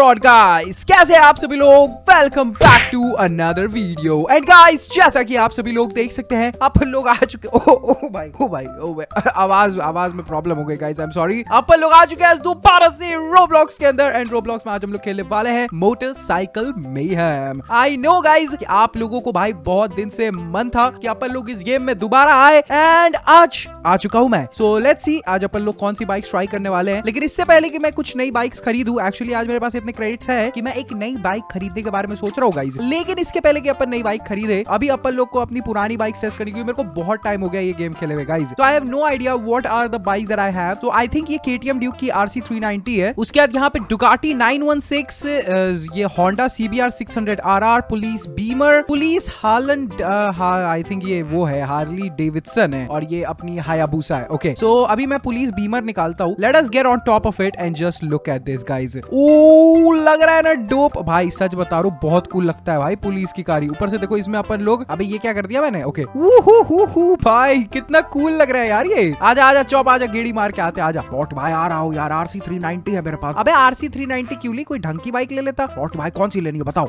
और गाइस कैसे आप सभी लोग? Welcome back to another video and guys जैसा कि आप सभी लोग देख सकते हैं, अपन लोग आ चुके ओ ओ भाई ओ भाई ओ भाई। आवाज़ आवाज़ में प्रॉब्लम हो गई गाइस आई एम सॉरी अपन लोग आ चुके हैं दोबारा से रोब्लॉक्स के अंदर. एंड रोब्लॉक्स में आज हम लोग खेलने वाले हैं motorcycle mayhem I know guys कि आप लोगों को भाई बहुत दिन से मन था कि अपन लोग इस गेम में दोबारा आए. एंड आज आ चुका हूँ मैं. सो लेट्स सी आज अपन लोग कौन सी बाइक ट्राई करने वाले हैं. लेकिन इससे पहले कि मैं कुछ नई बाइक्स खरीदूं एक्चुअली आज मेरे पास इतने क्रेडिट्स है कि मैं एक नई बाइक खरीदने के बारे में सोच रहा हूँ लेकिन इसके पहले कि अपन नई बाइक खरीदे, अभी अपन लोग को अपनी पुरानी बाइक टेस्ट करनी क्योंकि मेरे को बहुत टाइम हो गया ये गेम खेले हुए गाइज़ तो I have no idea what are the bike that I have so I think ये केटीएम ड्यूक की आरसी 390 है. उसके बाद यहाँ पे डुकाटी 916 ये Honda CBR 600 RR police beamer police Holland I think ये वो है हार्ली डेविडसन है, और ये अपनी हायाबूसा है. ओके सो अभी मैं पुलिस बीमर निकालता हूँ. Let us get on top of it and just look at this guys ओ लग रहा है ना, डोप। भाई, सच बता रहा हूँ, बहुत कूल लगता है भाई पुलिस की कारी। ऊपर से देखो, इसमें अपन लोग अबे, ये क्या कर दिया मैंने? ओके भाई, कितना कूल लग रहा है यार ये। आजा आजा, चौप, आजा, गेड़ी मार के आते आजा। पॉट भाई, आ रहा हूँ यार आरसी थ्री है मेरे पास। अबे आरसी थ्री नाइनटी क्यों ली? कोई ढंग की बाइक ले लेता। पॉट भाई, कौन सी लेनी है बताओ।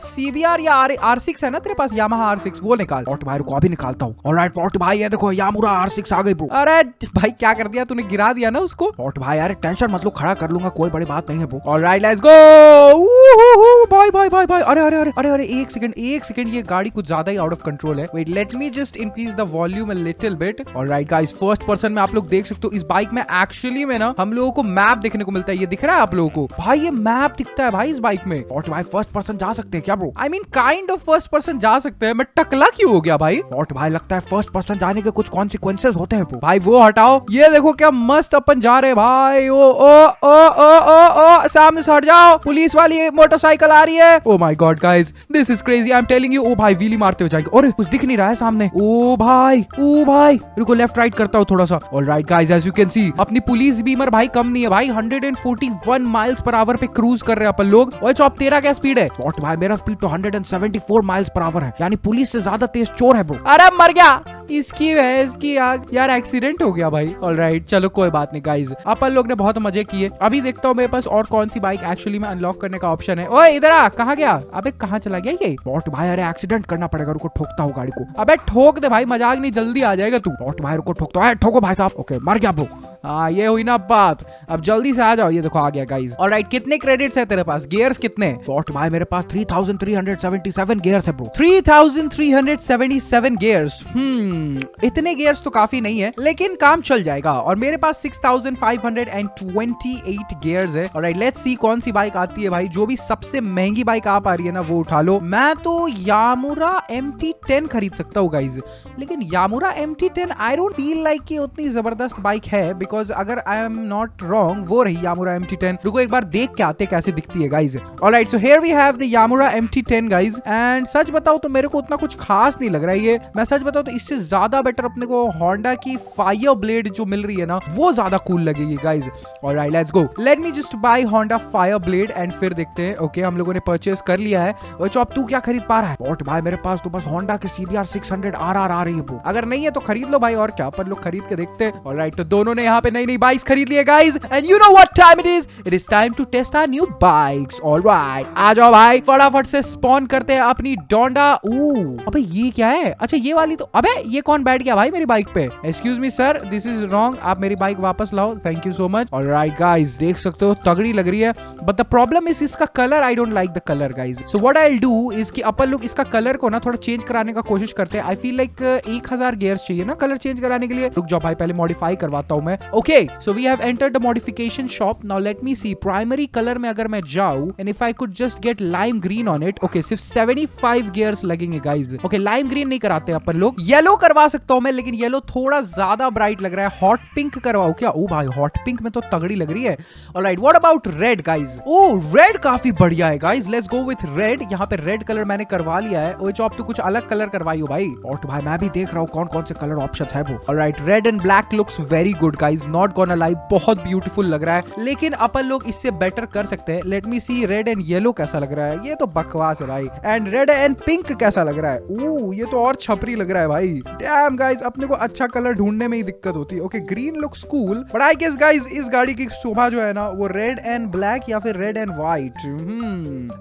सीबीआर या आर आर सिक्स है ना तेरे पास? यामाहा आर सिक्स वो निकाल। पॉट भाई को अभी निकालता हूँ। और राइट पॉट भाई, ये देखो यामुरा आर सिक्स आ गई अरे, भाई, क्या कर दिया तूने? गिरा दिया ना उसको। पॉट भाई यार टेंशन मतलब खड़ा कर लूँगा, कोई बड़ी बात नहीं है वो और राइट लेट्स गो भाई भाई भाई भाई अरे अरे अरे अरे अरे, एक सेकंड एक सेकंड ये गाड़ी कुछ ज़्यादा ही आउट ऑफ़ कंट्रोल है। Wait let me just increase the volume a little bit और राइट गाइस फ़र्स्ट पर्सन में आप लोग देख सकते हो, इस बाइक में एक्चुअली में ना हम लोगों को मैप देखने को मिलता है। ये दिख रहा है आप लोगों को? भाई, ये मैप दिखता है भाई इस बाइक में। भाई फ़र्स्ट पर्सन जा सकते हैं क्या bro I mean kind of first person जा सकते हैं मैं टकला क्यों हो गया भाई? भाई, लगता है फ़र्स्ट पर्सन जाने के कुछ कॉन्सिक्वेंसेस होते हैं भाई, वो हटाओ। ये देखो क्या मस्त अपन जा रहे भाई। ओ ओ ओ ओ ओ ओ, सामने से हट जाओ। पुलिस वाली मोटरसाइकिल आ रही है। ओ my god guys this is crazy I am telling you ओ भाई व्हीली मारते हुए जाएगी। और कुछ दिख नहीं रहा है सामने। ओ भाई ओ भाई। रुको लेफ़्ट राइट करता हूँ थोड़ा सा। All right guys as you can see अपनी पुलिस बीमर भाई कम नहीं है। भाई 141 माइल्स पर आवर पे क्रूज कर रहे हैं अपन लोग। और चौप, तेरा क्या स्पीड है? वॉट भाई, मेरा स्पीड तो 174 माइल्स पर आवर है। यानी पुलिस से ज़्यादा तेज चोर है ब्रो अरे, मर गया। इसकी है, इसकी आग। यार एक्सीडेंट हो गया भाई। ऑल राइट चलो, कोई बात नहीं गाइज़ अपन लोग ने बहुत मज़े किए। अभी देखता हूँ मेरे पास और कौन सी बाइक एक्चुअली में अनलॉक करने का ऑप्शन है। ओए, इधर आ, कहाँ गया? अबे, कहा चला गया ये? बॉट भाई अरे एक्सीडेंट करना पड़ेगा, रुको, ठोकता हूँ गाड़ी को। अबे, ठोक दे भाई, मज़ाक नहीं, जल्दी आ जाएगा तू। बॉट भाई रुको ठोकता है। ठोको भाई साहब। ओके मर गया ब्रो हाँ ये हुई ना बात। अब जल्दी से आ जाओ ये देखो आ गया गाइस और राइट कितने क्रेडिट्स है तेरे पास? गियर्स कितने? बॉट भाई मेरे पास 3377 गियर्स है ब्रो 3377 गियर्स हम्म इतने गियर्स तो काफ़ी नहीं है लेकिन काम चल जाएगा। और मेरे पास 6528 गियर्स है। और राइट लेट्स सी कौन सी बाइक आती है भाई। जो भी सबसे महँगी बाइक आ पा रही है ना वो उठा लो। मैं तो यामुरा MT10 खरीद सकता हूँ गाइज़ लेकिन Yamura MT10 I don't feel like कि उतनी ज़बरदस्त बाइक है बिकॉज़ अगर आई एम नॉट रॉन्ग वो रही यामुरा MT10 रुको एक बार देख के आते कैसे दिखती है guys alright so here we have the Yamura MT10 guys and सच बताओ तो मेरे को उतना कुछ खास नहीं लग रहा है ये। मैं सच बताऊँ तो इससे ज़्यादा बेटर अपने को होंडा की फायर ब्लेड जो मिल रही है ना वो ज़्यादा कूल लगेगी guys alright let's go let me just buy Honda Fireblade and फिर देखते हैं। ओके okay, हम लोगों ने परचेस कर लिया है। और अब तू क्या खरीद पा रहा है? बॉट भाई मेरे पास तो बस होंडा की सीबीआर 600 आरआर आ रही है अगर नहीं है तो खरीद लो भाई और क्या? अपन लोग खरीद के देखते हैं। ऑलराइट तो दोनों ने यहाँ पे नई नई बाइक्स खरीद लिए guys and you know what time it is it is time to test our new bikes alright आ जाओ भाई, फटाफट से स्पॉन करते हैं अपनी डोंडा ओ अबे, ये क्या है? अच्छा ये वाली तो अबे, ये कौन बैठ गया भाई मेरी बाइक पे? Excuse me sir this is wrong आप मेरी बाइक वापस लाओ. Thank you so much alright guys देख सकते हो, तगड़ी लग रही है. बट द प्रॉब्लम इज़ इसका colour I don't like the colour guys so what I do is कि अपन लोग इसका कलर को ना थोड़ा चेंज कराने का कोशिश करते हैं. आई फील लाइक एक हज़ार गेयर्स चाहिए ना कलर चेंज कराने के लिए. रुक जाओ भाई, पहले मॉडिफाई करवाता हूँ मैं. Okay so we have entered the modification shop now let me see primary colour में अगर मैं जाऊँ and if I could just get lime green on it okay सिर्फ़ 75 गियर्स लगेंगे गाइज़ ओके लाइम ग्रीन नहीं कराते अपन लोग. येलो करवा सकता हूँ मैं, लेकिन येलो थोड़ा ज़्यादा ब्राइट लग रहा है. हॉट पिंक करवाओ क्या? ओ भाई हॉट पिंक में तो तगड़ी लग रही है. Alright what about red guys O red काफ़ी बढ़िया है guys let's go with red यहाँ पे रेड कलर मैंने करवा लिया है. ओ चॉप तो कुछ अलग कलर करवाई हो भाई. और भाई, मैं भी देख रहा हूँ कौन कौन से कलर ऑप्शन है वो. Alright red and black looks very good guys guys not gonna lie बहुत ब्यूटीफुल लग रहा है। लेकिन अपन लोग इससे बेटर कर सकते हैं। Let me see red and yellow कैसा लग रहा है। ये तो बकवास है भाई। एंड रेड एंड पिंक कैसा लग रहा है? ओ ये तो और छपरी लग रहा है भाई। डैम गाइज़ अपने को अच्छा कलर ढूँढने में ही दिक्कत होती है। Okay green looks cool but I guess guys इस गाड़ी की शोभा जो है ना, वो रेड एंड ब्लैक या फिर red and white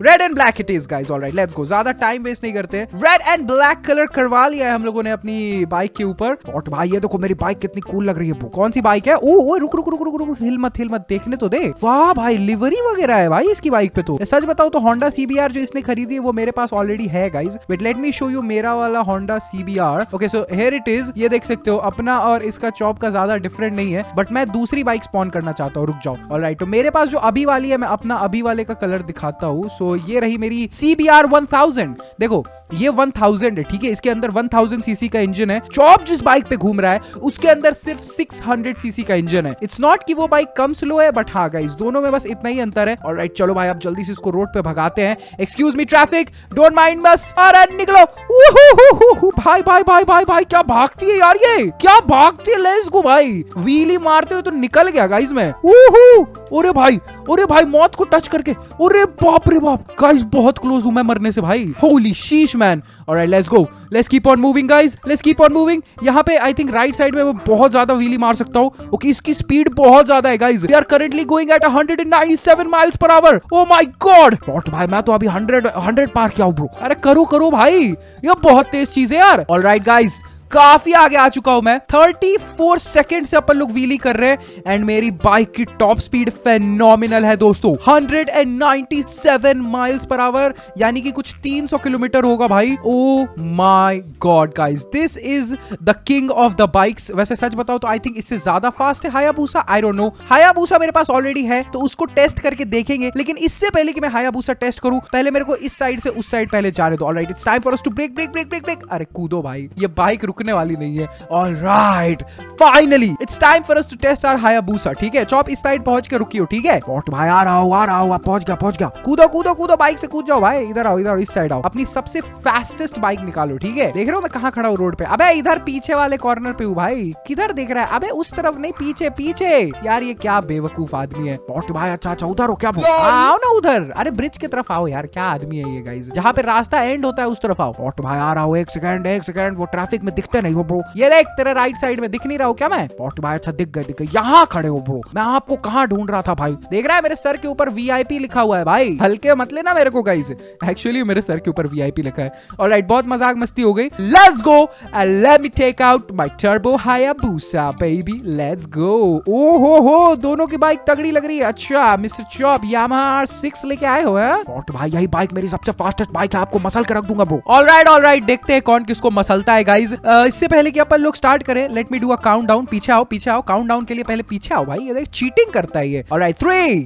red and black it is guys alright let's go ज़्यादा टाइम वेस्ट नहीं करते। रेड एंड ब्लैक कलर करवा लिया है हम लोगों ने अपनी बाइक के ऊपर। और भाई, ये देखो, मेरी बाइक कितनी कूल लग रही है। कौन सी बाइक है ओ ओ, रुक रुक रुक रुक रुक, हिल मत हिल मत, देखने तो दे। वाह भाई लिवरी वगैरह है भाई इसकी बाइक पे तो। सच बताओ तो होंडा सीबीआर जो इसने खरीदी है, वो मेरे पास ऑलरेडी है guys but let me show you मेरा वाला Honda CBR okay so here it is ये देख सकते हो, अपना और इसका चॉप का ज़्यादा डिफरेंट नहीं है बट मैं दूसरी बाइक स्पॉन करना चाहता हूँ, रुक जाओ। ऑलराइट तो मेरे पास जो अभी वाली है, मैं अपना अभी वाले का कलर दिखाता हूँ। सो ये रही मेरी सीबीआर 1000 देखो ये 1000 है, ठीक है? इसके अंदर 1000 सीसी का इंजन है। चॉप जिस बाइक पे घूम रहा है, उसके अंदर सिर्फ़ 600 सीसी का इंजन है। इट्स नॉट कि वो बाइक कम स्लो है बट हाँ गाइस दोनों में बस इतना ही अंतर है। और राइट चलो भाई, अब जल्दी से इसको रोड पे भगाते हैं। Excuse me traffic don't mind बस अरे निकलो। भाई भाई भाई भाई भाई, क्या भागती है यार ये? क्या भागती है? लेट्स गो भाई। व्हीली मारते हुए तो निकल गया गाइस मैं। अरे भाई अरे भाई, मौत को टच करके। अरे बाप रे बाप गाइस बहुत क्लोज हूँ मैं मरने से, भाई। Holy sheesh man alright let's go let's keep on moving guys let's keep on moving यहाँ पे आई थिंक राइट साइड में मैं बहुत ज़्यादा व्हीली मार सकता हूँ। ओके इसकी स्पीड बहुत ज़्यादा है guys we are currently going at 197 miles per hour oh my god what भाई, मैं तो अभी 100 100 पार किया हूँ ब्रो अरे करो करो, भाई. ये बहुत तेज चीज़ है, यार. ऑलराइट गाइस काफ़ी आगे आ चुका हूँ मैं। 34 सेकंड से अपन लोग व्हीली कर रहे हैं। एंड मेरी बाइक की टॉप स्पीड फेनोमिनल है दोस्तों। 197 माइल्स पर आवर यानी कि कुछ 300 किलोमीटर होगा भाई। ओ my god guys this is the king of the bikes वैसे सच बताओ तो आई थिंक इससे ज़्यादा फास्ट है Hayabusa I don't know Hayabusa मेरे पास ऑलरेडी है तो उसको टेस्ट करके देखेंगे। लेकिन इससे पहले कि मैं हायाबूसा टेस्ट करूँ, पहले मेरे को इस साइड से उस साइड पहले जाने दो alright it's time for us to brake brake brake brake brake अरे कूदो भाई। ये बाइक रुक रुकने वाली नहीं है। All right finally it's time for us to test our Hayabusa ठीक है? चॉप इस साइड पहुँच के रुकी हो ठीक है? पहुँच भाई आ रहा हूँ आ रहा हूँ पहुँच गया पहुँच गया। कूदो कूदो कूदो बाइक से कूद जाओ भाई। इधर आओ इधर इस साइड आओ। अपनी सबसे फास्टेस्ट बाइक निकालो ठीक है? देख रहे हो मैं कहाँ खड़ा हूँ रोड पे? अबे इधर पीछे वाले कॉर्नर पे हूँ भाई। किधर देख रहा है? अबे उस तरफ़ नहीं पीछे पीछे। यार ये क्या बेवकूफ़ आदमी है। पहुँच भाई अच्छा अच्छा उधर हो क्या आओ ना उधर। अरे ब्रिज की तरफ़ आओ यार क्या आदमी है ये गाइस जहाँ पे रास्ता एंड होता है उस तरफ़ आओ। पहुँच भाई आ रहा हूँ एक सेकंड एक सेकंड वो ट्रैफ़िक में दिखते नहीं हो ब्रो ये देख, तेरे राइट साइड में दिख नहीं रहा हो क्या मैं? पॉस्ट भाई अच्छा दिख गए दिख गए यहाँ खड़े हो ब्रो मैं आपको कहाँ ढूंढ रहा था, भाई? देख रहा है, मेरे सर के ऊपर वीआईपी लिखा हुआ है, भाई। हल्के मत लेना मेरे को गाइस एक्चुअली मेरे सर के ऊपर वीआईपी लिखा है। ऑलराइट बहुत मज़ाक मस्ती हो गई। Let's go and let me take out my turbo Hayabusa baby let's go ओ हो हो दोनों की बाइक तगड़ी लग रही है। अच्छा मिस्टर चॉप यामाहा R6 लेके आए हो, हैं? भाई, यही बाइक मेरी सबसे फास्टेस्ट बाइक है। आपको मसल के रख दूँगा ब्रो ऑलराइट ऑलराइट देखते हैं कौन किसको मसलता है गाइस इससे पहले कि अपन लोग स्टार्ट करें let me do a countdown पीछे आओ पीछे आओ काउंट डाउन के लिए पहले पीछे आओ भाई, ये देख चीटिंग करता है ये। Alright three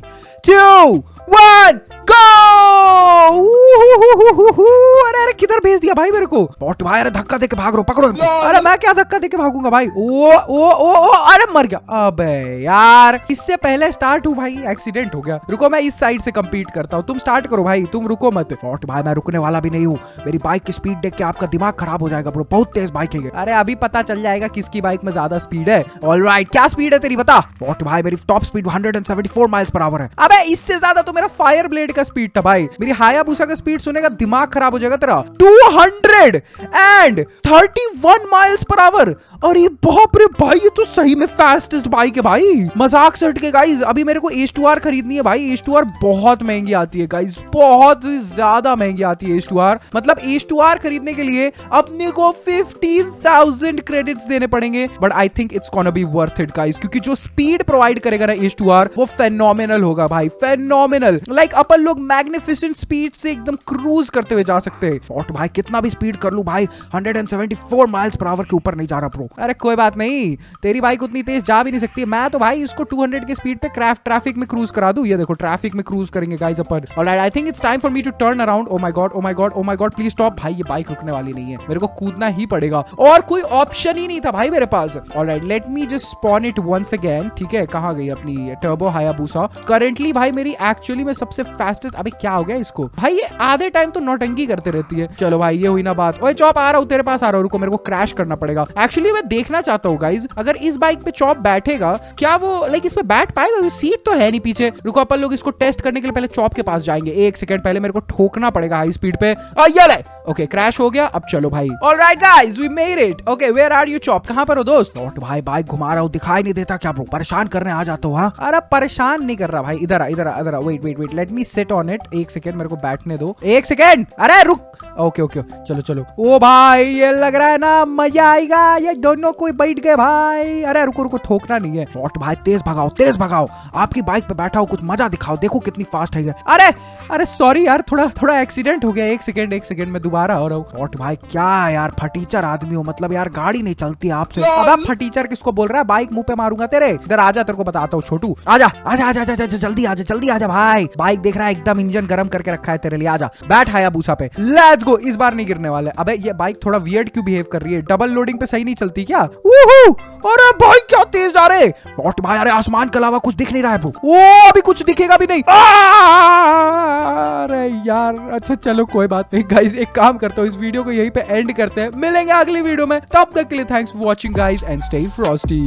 two one go अरे अरे किधर भेज दिया भाई मेरे को? पॉट भाई अरे धक्का देके भाग रहा पकड़ो अरे मैं क्या धक्का देके भागूँगा भाई? ओ ओ ओ ओ अरे मर गया। अबे यार इससे पहले स्टार्ट हूँ भाई एक्सीडेंट हो गया। रुको मैं इस साइड से कम्पीट करता हूँ। तुम स्टार्ट करो भाई तुम रुको मत। पॉट भाई मैं रुकने वाला भी नहीं हूँ। मेरी बाइक की स्पीड देख के आपका दिमाग खराब हो जाएगा ब्रो बहुत तेज बाइक है अरे अभी पता चल जाएगा किसकी बाइक में ज़्यादा स्पीड है। ऑल राइट क्या स्पीड है तेरी बता। पॉट भाई मेरी top speed 174 miles per hour है। अबे इससे ज़्यादा तो मेरा फायर ब्लेड का स्पीड था भाई। मेरी हायाबूसा का स्पीड सुनेगा दिमाग खराब हो जाएगा तेरा। 200 एंड 31 माइल्स पर आवर और ये बाप रे भाई ये तो सही में फास्टेस्ट बाइक है भाई। मज़ाक से हट के गाइस अभी मेरे को एच खरीदनी है भाई। एच बहुत महँगी आती है गाइस बहुत ज़्यादा महँगी आती है एच मतलब एच खरीदने के लिए अपने को 15,000 क्रेडिट्स देने पड़ेंगे। But I think it's gonna be worth it guys क्योंकि जो स्पीड प्रोवाइड करेगा ना एच वो फेनोमिनल होगा भाई फेनोमिनल लाइक अपन लोग मैग्निफिसेंट स्पीड से एकदम क्रूज करते हुए जा सकते हैं। और भाई, कितना भी स्पीड कर लू भाई 174 माइल्स पर आवर के ऊपर नहीं जा रहा प्रो अरे कोई बात नहीं, तेरी बाइक उतनी तेज जा भी नहीं सकती। मैं तो भाई इसको 200 की स्पीड पे क्राफ्ट ट्रैफ़िक में क्रूज करा दू। ये देखो ट्रैफ़िक में क्रूज करेंगे guys upon. Alright I think it's time for me to turn around oh my god oh my god oh my god please stop भाई, ये बाइक रुकने वाली नहीं है। मेरे को कूदना ही पड़ेगा। और कोई ऑप्शन ही नहीं था भाई मेरे पास। Alright let me just spawn it once again ठीक है, कहाँ गई अपनी टर्बो हायाबूसा करेंटली भाई, मेरी एक्चुअली में सबसे फास्टेस्ट अभी क्या हो गया इसको? भाई, ये आधे टाइम तो नौटंकी करते रहती है। चलो भाई, ये हुई ना बात। ओए, चौप, आ रहा हूँ तेरे पास, आ रहा हूँ मेरे को क्रैश करना पड़ेगा। एक्चुअली मैं देखना चाहता हूँ गाइज़ अगर इस बाइक पे चौप बैठेगा, क्या वो लाइक इस पे बैठ पाएगा? सीट तो है नहीं पीछे। रुको, अपन लोग इसको टेस्ट करने के लिए पहले चौप के पास जाएँगे। एक सेकंड पहले मेरे को ठोकना पड़ेगा हाई स्पीड पे। और ये ले! ओके क्रैश हो गया, अब चलो भाई। Alright guys we made it okay where are you Chop? कहाँ पर हो, दोस्त? नॉट भाई बाइक घुमा रहा हूँ, दिखाई नहीं देता क्या ब्रो परेशान करने आ जाता हूँ, हाँ? अरे, परेशान नहीं कर रहा भाई। इधर आ इधर आ इधर आ। Wait wait wait let me sit on it एक सेकंड मेरे को बैठने दो। एक सेकेंड। अरे रुक। Okay okay. चलो चलो। ओ भाई ये लग रहा है ना मज़ा आएगा। ये दोनों कोई बैठ गए भाई। अरे रुको रुको ठोकना नहीं है। नॉट भाई तेज भगाओ तेज भगाओ। आपकी बाइक पे बैठा हो कुछ मज़ा दिखाओ। देखो कितनी फास्ट है अरे अरे सॉरी यार थोड़ा थोड़ा एक्सीडेंट हो गया। एक सेकेंड एक सेकंड में दोबारा हो रहा हूँ। शॉट भाई क्या यार? फटीचर आदमी हो। मतलब यार गाड़ी नहीं चलती आपसे। अब फटीचर किसको बोल रहा है? बाइक मुँह पे मारूँगा तेरे। इधर आजा तेरे को बताता हूँ छोटू। आजा आजा आजा आजा जल्दी आजा जल्दी आजा भाई। बाइक देख रहा है एकदम इंजन गर्म करके रखा है तेरे लिए। आजा, बैठ हाया भूसा पे। लेट्स गो इस बार नहीं गिरने वाले। अबे, ये बाइक थोड़ा वियर्ड क्यों बिहेव कर रही है? डबल लोडिंग पे सही नहीं चलती क्या? अरे भाई, क्या तेज जा रहे? वॉट भाई, अरे आसमान के अलावा कुछ दिख नहीं रहा है वो अभी कुछ दिखेगा भी नहीं। अरे यार अच्छा चलो, कोई बात नहीं। गाइस एक काम करता हूँ, इस वीडियो को यहीं पे एंड करते हैं। मिलेंगे अगली वीडियो में। तब तक के लिए thanks for watching guys and stay frosty